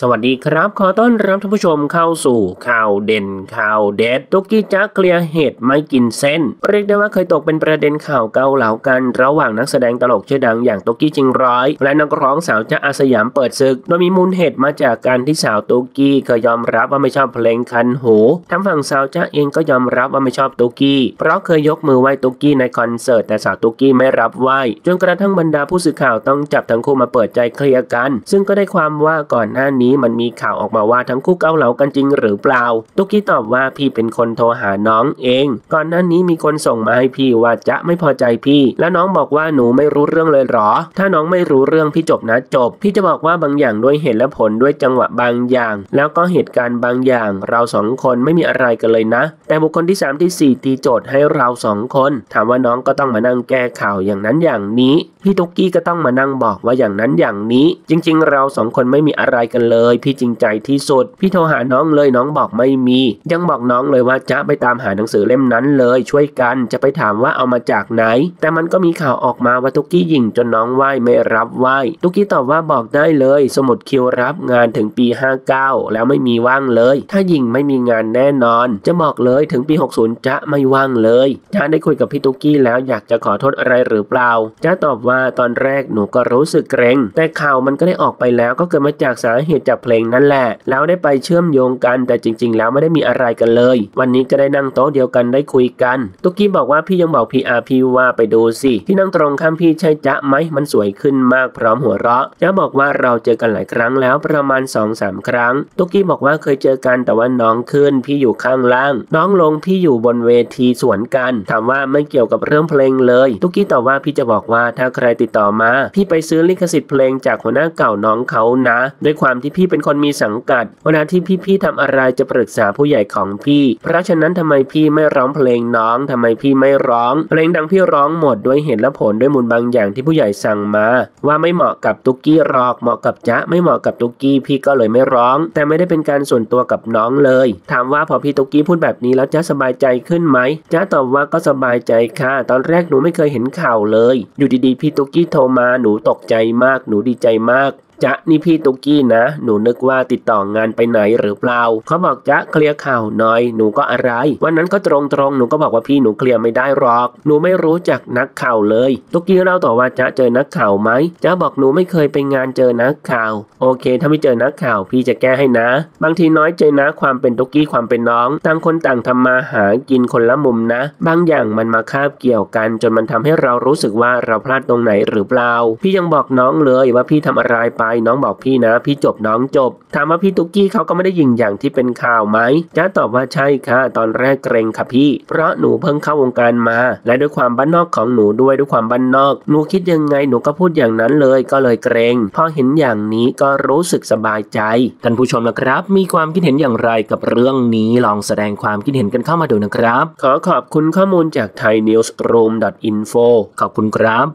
สวัสดีครับ ขอต้อนรับท่านผู้ชมเข้าสู่ข่าวเด่นข่าวเด็ดตุกกี้จักเคลียร์เหตุไม่กินเส้น เรียกได้ว่าเคยตกเป็นประเด็นข่าวเกาเหลากัน ระหว่างนักแสดงตลกชื่อดังอย่างตุกกี้จริงร้อย และนักร้องสาวจ๊ะอาสยามเปิดศึก โดยมีมูลเหตุมาจากการที่สาวตุกกี้เคยยอมรับว่าไม่ชอบเพลงคันหูทั้งฝั่งสาวจ๊ะเองก็ยอมรับว่าไม่ชอบตุกกี้เพราะเคยยกมือไหว้ตุกกี้ในคอนเสิร์ตแต่สาวตุกกี้ไม่รับไหว้จนกระทั่งบรรดาผู้สื่อข่าวต้องจับทั้งคู่มาเปิดใจเคลียร์กัน ซึ่งก็ได้ความว่าก่อนหน้านี้มันมีข่าวออกมาว่าทั้งคู่เกาเหลากันจริงหรือเปล่า ตุ๊กกี้ตอบว่าพี่เป็นคนโทรหาน้องเอง ก่อนหน้านี้มีคนส่งมาให้พี่ว่าจะไม่พอใจพี่ แล้วน้องบอกว่าหนูไม่รู้เรื่องเลยหรอ ถ้าน้องไม่รู้เรื่องพี่จบนะจบ พี่จะบอกว่าบางอย่างด้วยเหตุและผลด้วยจังหวะบางอย่าง แล้วก็เหตุการณ์บางอย่าง เราสองคนไม่มีอะไรกันเลยนะ แต่บุคคลที่3ที่4ตีโจทย์ให้เราสองคน ถามว่าน้องก็ต้องมานั่งแก้ข่าวอย่างนั้นอย่างนี้ พี่ตุ๊กกี้ก็ต้องมานั่งบอกว่าอย่างนั้นอย่างนี้ จริง ๆ เราสองคนไม่มีอะไรกันเลยเลย พี่จริงใจที่สุด พี่โทรหาน้องเลยน้องบอกไม่มี ยังบอกน้องเลยว่าจะไปตามหาหนังสือเล่มนั้นเลย ช่วยกันจะไปถามว่าเอามาจากไหน แต่มันก็มีข่าวออกมาว่าตุกกี้ยิงจนน้องไหว้ไม่รับไหว้ตุกกี้ตอบว่าบอกได้เลย สมุดคิวรับงานถึงปี 59 แล้วไม่มีว่างเลย ถ้ายิงไม่มีงานแน่นอน จะบอกเลยถึงปี 60 จะไม่ว่างเลยจ๊ะได้คุยกับพี่ตุ๊กกี้แล้วอยากจะขอโทษอะไรหรือเปล่าจ๊ะตอบว่าตอนแรกหนูก็รู้สึกเกร็งแต่ข่าวมันก็ได้ออกไปแล้วก็เกิดมาจากสาเหตุจากเพลงนั่นแหละ แล้วได้ไปเชื่อมโยงกัน แต่จริง ๆ แล้วไม่ได้มีอะไรกันเลย วันนี้ก็ได้นั่งโต๊ะเดียวกันได้คุยกัน ตุ๊กกี้บอกว่าพี่ยังบอก PR พี่ว่าไปดูสิ ที่นั่งตรงข้ามพี่ใช่จ๊ะไหมมันสวยขึ้นมากพร้อมหัวเราะจ๊ะบอกว่าเราเจอกันหลายครั้งแล้วประมาณ2อสาครั้ง ตุ๊กกี้บอกว่าเคยเจอกันแต่ว่าน้องขึ้นพี่อยู่ข้างล่าง น้องลงพี่อยู่บนเวทีสวนกัน ถามว่าไม่เกี่ยวกับเรื่องเพลงเลย ตุ๊กกี้ตอบว่าพี่จะบอกว่าถ้าใครติดต่อมา พี่ไปซื้อลิขสิทธิ์เพลงจากหัวหน้าเก่าน้องเขานะ ด้วยความที่พี่เป็นคนมีสังกัด เวลาที่พี่ๆทำอะไรจะปรึกษาผู้ใหญ่ของพี่ เพราะฉะนั้นทำไมพี่ไม่ร้องเพลงน้องทำไมพี่ไม่ร้อง เพลงดังพี่ร้องหมดด้วยเหตุและผลด้วยมูลบางอย่างที่ผู้ใหญ่สั่งมา ว่าไม่เหมาะกับตุกกี้รอกเหมาะกับจ๊ะไม่เหมาะกับตุกกี้พี่ก็เลยไม่ร้อง แต่ไม่ได้เป็นการส่วนตัวกับน้องเลย ถามว่าพอพี่ตุกกี้พูดแบบนี้แล้วจ๊ะสบายใจขึ้นไหมจ๊ะตอบว่าก็สบายใจค่ะ ตอนแรกหนูไม่เคยเห็นข่าวเลย อยู่ดีๆพี่ตุกกี้โทรมาหนูตกใจมาก หนูดีใจมาก จ๊ะนี่พี่ตุกกี้นะ หนูนึกว่าติดต่องานไปไหนหรือเปล่าเขาบอกจ๊ะเคลียร์ข่าวหน่อย หนูก็อะไร วันนั้นก็ตรงตรงๆหนูก็บอกว่าพี่หนูเคลียร์ไม่ได้หรอก หนูไม่รู้จักนักข่าวเลย ตุกกี้เล่าต่อว่าจ๊ะเจอนักข่าวไหมจ๊ะบอกหนูไม่เคยไปงานเจอนักข่าว โอเค ถ้าไม่เจอนักข่าวพี่จะแก้ให้นะ บางทีน้อยใจนะความเป็นตุกกี้ความเป็นน้องต่างคนต่างทำมาหากินคนละมุมนะ บางอย่างมันมาคาบเกี่ยวกัน จนมันทำให้เรารู้สึกว่าเราพลาดตรงไหนหรือเปล่า พี่ยังบอกน้องเลยว่าพี่ทำอะไรไปน้องบอกพี่นะ พี่จบน้องจบ ถามว่าพี่ตุ๊กกี้เขาก็ไม่ได้ยิงอย่างที่เป็นข่าวไหมจ้าตอบว่าใช่ค่ะ ตอนแรกเกรงค่ะพี่ เพราะหนูเพิ่งเข้าวงการมา และด้วยความบ้านนอกของหนูด้วยด้วยความบ้านนอก หนูคิดยังไงหนูก็พูดอย่างนั้นเลยก็เลยเกรงพอเห็นอย่างนี้ก็รู้สึกสบายใจท่านผู้ชมนะครับ มีความคิดเห็นอย่างไรกับเรื่องนี้ลองแสดงความคิดเห็นกันเข้ามาดูนะครับ ขอขอบคุณข้อมูลจาก thainewsroom.info ขอบคุณครับ